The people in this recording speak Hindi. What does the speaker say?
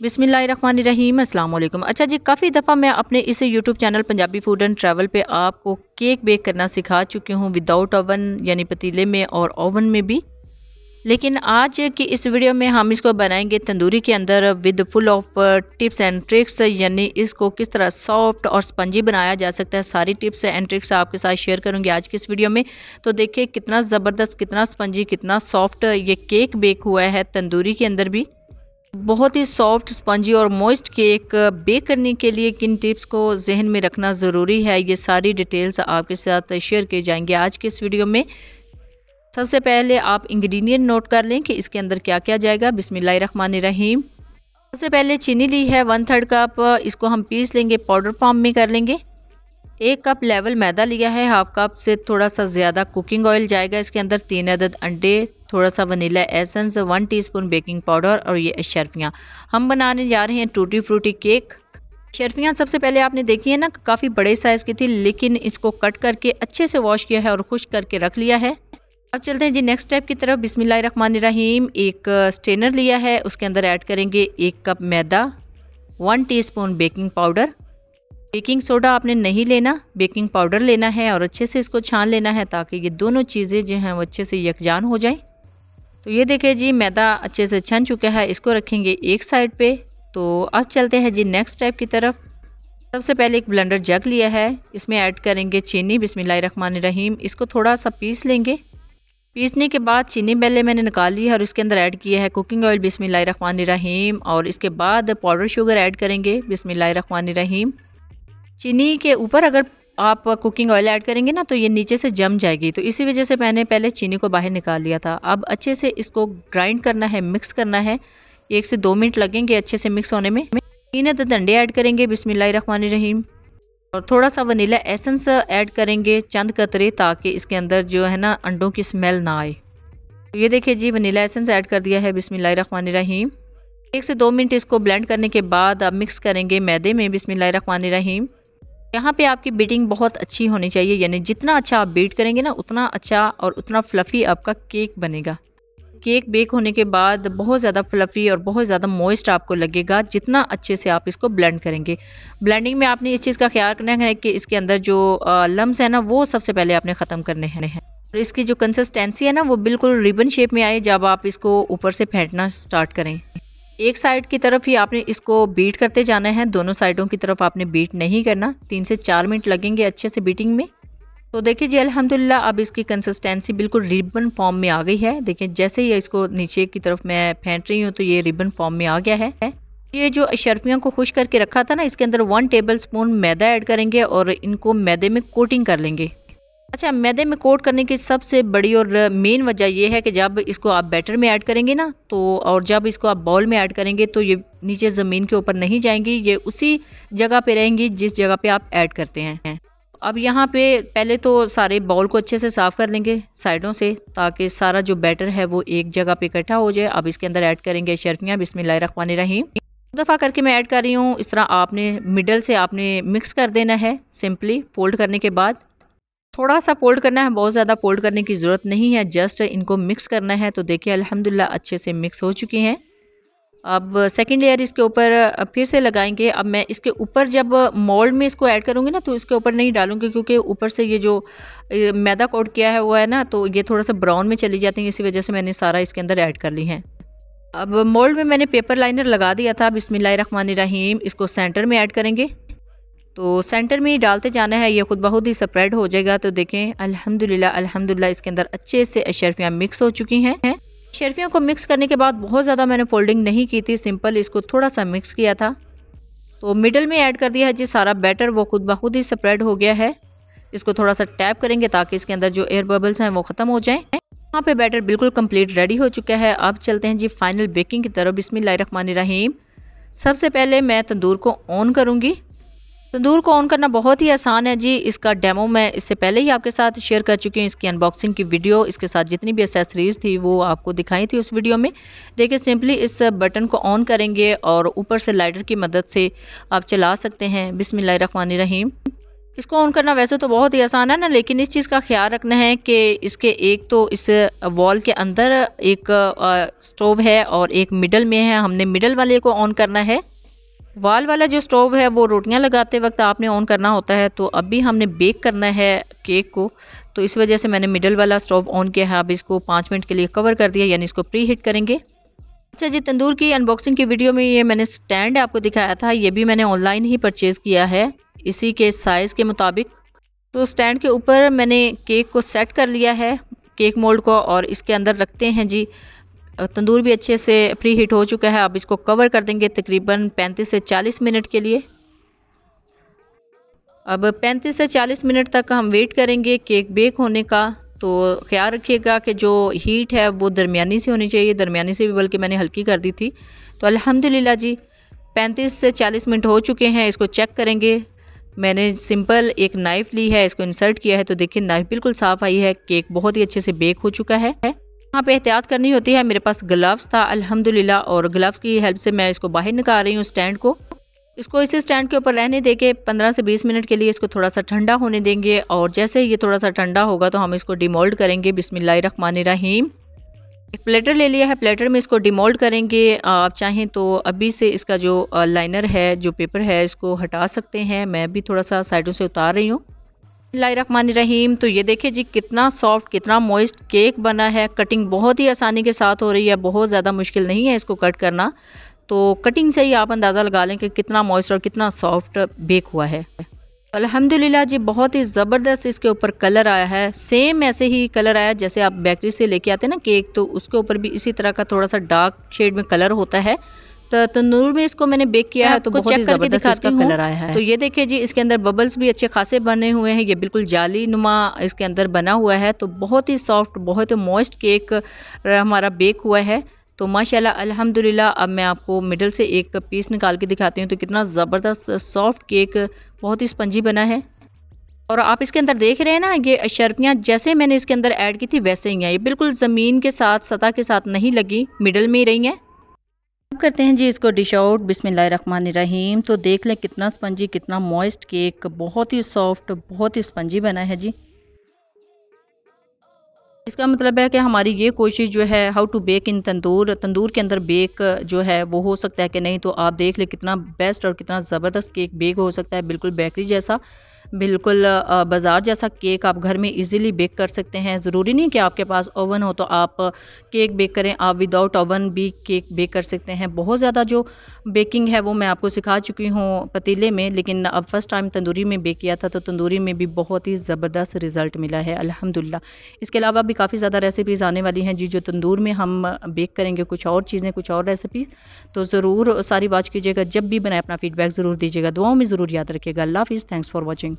बिसमीम अल्लाम अच्छा जी, काफ़ी दफ़ा मैं अपने इस YouTube channel Punjabi food and travel पे आपको केक बेक करना सिखा चुकी हूँ विदाउट ओवन यानी पतीले में और ओवन में भी। लेकिन आज की इस वीडियो में हम इसको बनाएँगे तंदूरी के अंदर with full of tips and tricks यानी इसको किस तरह सॉफ्ट और स्पंजी बनाया जा सकता है। सारी टिप्स एंड ट्रिक्स आपके साथ शेयर करूँगी आज की इस वीडियो में। तो देखिए, कितना ज़बरदस्त, कितना स्पंजी कितना सॉफ्ट ये केक बेक हुआ है तंदूरी के अंदर भी। बहुत ही सॉफ्ट, स्पंजी और मॉइस्ट केक बेक करने के लिए किन टिप्स को जहन में रखना ज़रूरी है, ये सारी डिटेल्स आपके साथ शेयर किए जाएँगे आज के इस वीडियो में। सबसे पहले आप इंग्रेडिएंट नोट कर लें कि इसके अंदर क्या क्या जाएगा। रहीम सबसे पहले चीनी ली है वन थर्ड कप इसको हम पीस लेंगे पाउडर फॉर्म में कर लेंगे। एक कप लेवल मैदा लिया है, हाफ़ कप से थोड़ा सा ज़्यादा कुकिंग ऑयल जाएगा। इसके अंदर तीन अदद अंडे, थोड़ा सा vanilla essence one teaspoon baking powder और ये शर्फियाँ। हम बनाने जा रहे हैं टूटी फ्रूटी केक। शर्फियाँ सबसे पहले आपने देखी है ना, काफ़ी बड़े साइज़ की थी, लेकिन इसको कट करके अच्छे से वॉश किया है और खुश करके रख लिया है। अब चलते हैं जी नेक्स्ट स्टेप की तरफ़। रहीम एक स्टेनर लिया है, उसके अंदर ऐड करेंगे एक कप मैदा one teaspoon baking powder baking soda आपने नहीं लेना, बेकिंग पाउडर लेना है और अच्छे से इसको छान लेना है ताकि ये दोनों चीज़ें जो हैं वो अच्छे से यकजान हो जाएँ। तो ये देखिए जी, मैदा अच्छे से छन चुका है, इसको रखेंगे एक साइड पे। तो अब चलते हैं जी नेक्स्ट टाइप की तरफ़। सबसे पहले एक ब्लेंडर जग लिया है, इसमें ऐड करेंगे चीनी रहीम। इसको थोड़ा सा पीस लेंगे। पीसने के बाद चीनी पहले मैंने निकाल ली है और इसके अंदर ऐड किया है कुकिंग ऑयल रहीम। और इसके बाद पाउडर शुगर ऐड करेंगे रहीम। चीनी के ऊपर अगर आप कुकिंग ऑयल ऐड करेंगे ना तो ये नीचे से जम जाएगी। तो इसी वजह से मैंने पहले चीनी को बाहर निकाल लिया था। अब अच्छे से इसको ग्राइंड करना है मिक्स करना है। एक से दो मिनट लगेंगे अच्छे से मिक्स होने में। तीन अदद अंडे ऐड करेंगे रहीम। और थोड़ा सा वनीला एसेंस ऐड करेंगे, चंद कतरे, ताकि इसके अंदर जो है ना, अंडों की स्मेल ना आए। तो ये देखिए जी वनीला एसेंस ऐड कर दिया है रहीम। एक से दो मिनट इसको ब्लेंड करने के बाद अब मिक्स करेंगे मैदे में रहीम। यहाँ पे आपकी बीटिंग बहुत अच्छी होनी चाहिए, यानी जितना अच्छा आप बीट करेंगे ना, उतना अच्छा और उतना फ्लफ़ी आपका केक बनेगा। केक बेक होने के बाद बहुत ज़्यादा फ्लफ़ी और बहुत ज़्यादा मॉइस्ट आपको लगेगा, जितना अच्छे से आप इसको ब्लेंड करेंगे। ब्लेंडिंग में आपने इस चीज़ का ख्याल रखना है कि इसके अंदर जो लम्स है ना, वो सबसे पहले आपने ख़त्म करने हैं। और इसकी जो कंसिस्टेंसी है ना, वो बिल्कुल रिबन शेप में आए जब आप इसको ऊपर से फेंटना स्टार्ट करें। एक साइड की तरफ़ ही आपने इसको बीट करते जाना है, दोनों साइडों की तरफ़ आपने बीट नहीं करना, तीन से चार मिनट लगेंगे अच्छे से बीटिंग में। तो देखिए जी, अल्हम्दुलिल्लाह, अब इसकी कंसिस्टेंसी बिल्कुल रिबन फॉर्म में आ गई है। देखिए, जैसे ही इसको नीचे की तरफ़ मैं फेंट रही हूँ तो ये रिबन फॉर्म में आ गया है। ये जो शर्फियों को खुश करके रखा था ना, इसके अंदर वन टेबल स्पून मैदा ऐड करेंगे और इनको मैदे में कोटिंग कर लेंगे। अच्छा मैदे में कोट करने की सबसे बड़ी और मेन वजह यह है कि जब इसको आप बैटर में ऐड करेंगे ना तो और जब इसको आप बॉल में ऐड करेंगे तो ये नीचे ज़मीन के ऊपर नहीं जाएँगी, ये उसी जगह पे रहेंगी जिस जगह पे आप ऐड करते हैं। अब यहाँ पे पहले तो सारे बाउल को अच्छे से साफ़ कर लेंगे साइडों से, ताकि सारा जो बैटर है वो एक जगह पे इकट्ठा हो जाए। अब इसके अंदर ऐड करेंगे शर्फियाँ, बिस्मिल्लाह रखवानी रहीम। दफ़ा करके मैं ऐड कर रही हूँ, इस तरह आपने मिडल से आपने मिक्स कर देना है, सिंपली फोल्ड करने के बाद। थोड़ा सा फोल्ड करना है, बहुत ज़्यादा फोल्ड करने की ज़रूरत नहीं है जस्ट इनको मिक्स करना है तो देखिए अल्हम्दुलिल्लाह अच्छे से मिक्स हो चुकी हैं। अब सेकेंड लेयर इसके ऊपर फिर से लगाएँगे। अब मैं इसके ऊपर जब मोल्ड में इसको ऐड करूँगी ना तो इसके ऊपर नहीं डालूँगी, क्योंकि ऊपर से ये जो मैदा कोट किया है हुआ है ना तो ये थोड़ा सा ब्राउन में चली जाती है, इसी वजह से मैंने सारा इसके अंदर ऐड कर ली है। अब मोल्ड में मैंने पेपर लाइनर लगा दिया था बिस्मिल्लाह रहीम इसको सेंटर में ऐड करेंगे। तो सेंटर में ही डालते जाना है, ये खुद बहुत ही स्प्रेड हो जाएगा। तो देखें, अल्हम्दुलिल्लाह अल्हम्दुलिल्लाह, इसके अंदर अच्छे से अशरफियाँ मिक्स हो चुकी हैं। शर्फियों को मिक्स करने के बाद बहुत ज़्यादा मैंने फोल्डिंग नहीं की थी सिंपल इसको थोड़ा सा मिक्स किया था। तो मिडल में ऐड कर दिया है जी, सारा बैटर वो खुद ब खुद ही स्प्रेड हो गया है। इसको थोड़ा सा टैप करेंगे ताकि इसके अंदर जो एयर बबल्स हैं, वो ख़त्म हो जाएँ। यहाँ पे बैटर बिल्कुल कंप्लीट रेडी हो चुका है। अब चलते हैं जी फाइनल बेकिंग की तरफ़। इसमें बिस्मिल्लाह रहीम सबसे पहले मैं तंदूर को ऑन करूँगी। तंदूर को ऑन करना बहुत ही आसान है जी। इसका डेमो मैं इससे पहले ही आपके साथ शेयर कर चुकी हूँ। इसकी अनबॉक्सिंग की वीडियो इसके साथ जितनी भी एसेसरीज थी, वो आपको दिखाई थी उस वीडियो में। देखिए सिंपली इस बटन को ऑन करेंगे और ऊपर से लाइटर की मदद से आप चला सकते हैं। बिसमिल्ल रहीम इसको ऑन करना वैसे तो बहुत ही आसान है ना, लेकिन इस चीज़ का ख्याल रखना है कि इसके एक तो इस वॉल के अंदर एक स्टोव है और एक मिडल में है। हमने मिडल वाले को ऑन करना है। वाल वाला जो स्टोव है, वो रोटियाँ लगाते वक्त आपने ऑन करना होता है तो अभी हमने बेक करना है केक को। तो इस वजह से मैंने मिडल वाला स्टोव ऑन किया है। अब इसको पाँच मिनट के लिए कवर कर दिया, यानी इसको प्री हीट करेंगे। अच्छा जी, तंदूर की अनबॉक्सिंग की वीडियो में ये मैंने स्टैंड आपको दिखाया था। ये भी मैंने ऑनलाइन ही परचेज़ किया है, इसी के साइज़ के मुताबिक। तो स्टैंड के ऊपर मैंने केक को सेट कर लिया है केक मोल्ड को, और इसके अंदर रखते हैं जी। तंदूर भी अच्छे से प्री हीट हो चुका है। अब इसको कवर कर देंगे तकरीबन 35 से 40 मिनट के लिए। अब 35 से 40 मिनट तक हम वेट करेंगे केक बेक होने का। तो ख्याल रखिएगा कि जो हीट है, वो दरमियानी से होनी चाहिए। दरमियानी से भी बल्कि मैंने हल्की कर दी थी। तो अल्हम्दुलिल्लाह जी 35 से 40 मिनट हो चुके हैं, इसको चेक करेंगे। मैंने सिंपल एक नाइफ़ ली है, इसको इंसर्ट किया है। तो देखिए, नाइफ़ बिल्कुल साफ़ आई है। केक बहुत ही अच्छे से बेक हो चुका है। यहाँ पे एहतियात करनी होती है। मेरे पास ग्लव्स था, अल्हम्दुलिल्लाह, और ग्लव्स की हेल्प से मैं इसको बाहर निकाल रही हूँ स्टैंड को। इसको इसी स्टैंड के ऊपर रहने दे के पंद्रह से बीस मिनट के लिए इसको थोड़ा सा ठंडा होने देंगे, और जैसे ये थोड़ा सा ठंडा होगा तो हम इसको डिमोल्ड करेंगे। बिसमिल्लाम एक प्लेटर ले लिया है। प्लेटर में इसको डिमोल्ड करेंगे। आप चाहें तो अभी से इसका जो लाइनर है, जो पेपर है, इसको हटा सकते हैं। मैं भी थोड़ा सा साइडों से उतार रही हूँ। रहीम तो ये देखिए जी कितना सॉफ्ट कितना मॉइस्ट केक बना है। कटिंग बहुत ही आसानी के साथ हो रही है, बहुत ज़्यादा मुश्किल नहीं है इसको कट करना। तो कटिंग से ही आप अंदाज़ा लगा लें कि कितना मॉइस्ट और कितना सॉफ्ट बेक हुआ है। अल्हम्दुलिल्लाह जी, बहुत ही ज़बरदस्त इसके ऊपर कलर आया है। सेम ऐसे ही कलर आया, जैसे आप बेकरी से लेके आते हैं ना केक तो उसके ऊपर भी इसी तरह का थोड़ा सा डार्क शेड में कलर होता है। तो तंदूर में इसको मैंने बेक किया है तो बहुत ही ज़बरदस्त इसका कलर आया है। तो ये देखिए जी इसके अंदर बबल्स भी अच्छे खासे बने हुए हैं ये बिल्कुल जाली नुमा इसके अंदर बना हुआ है तो बहुत ही सॉफ्ट बहुत ही मॉइस्ट केक हमारा बेक हुआ है। तो माशाल्लाह अल्हम्दुलिल्लाह अब मैं आपको मिडल से एक पीस निकाल के दिखाती हूँ तो कितना ज़बरदस्त सॉफ्ट केक बहुत ही स्पंजी बना है। और आप इसके अंदर देख रहे हैं ना ये शर्फियाँ जैसे मैंने इसके अंदर ऐड की थी वैसे ही हैं। ये बिल्कुल ज़मीन के साथ सतह के साथ नहीं लगी मिडल में ही रही हैं। करते हैं जी इसको डिश आउट बिस्मिल्लाहिर्रहमानिर्रहीम। तो देख लें कितना स्पंजी कितना मॉइस्ट केक बहुत ही सॉफ्ट बहुत ही स्पंजी बना है जी। इसका मतलब है कि हमारी ये कोशिश जो है how to bake in tandoor. Tandoor के अंदर बेक जो है, वो हो सकता है कि नहीं। तो आप देख लें कितना बेस्ट और कितना ज़बरदस्त केक बेक हो सकता है। बिल्कुल बेकरी जैसा। बिल्कुल बाज़ार जैसा केक आप घर में इजीली बेक कर सकते हैं। ज़रूरी नहीं कि आपके पास ओवन हो तो आप केक बेक करें। आप विदाउट ओवन भी केक बेक कर सकते हैं। बहुत ज़्यादा जो बेकिंग है वो मैं आपको सिखा चुकी हूँ पतीले में, लेकिन अब फ़र्स्ट टाइम तंदूरी में बेक किया था तो तंदूरी में भी बहुत ही ज़बरदस्त रिज़ल्ट मिला है, अल्हम्दुलिल्लाह। इसके अलावा भी काफ़ी ज़्यादा रेसिपीज़ आने वाली हैं जी, जो तंदूर में हम बेक करेंगे। कुछ और चीज़ें, कुछ और रेसिपीज़ तो ज़रूर सारी बात कीजिएगा। जब भी बनाए अपना फीडबैक ज़रूर दीजिएगा। दुआओं में ज़रूर याद रखिएगा। अल्लाह हाफ़िज़। Thanks for watching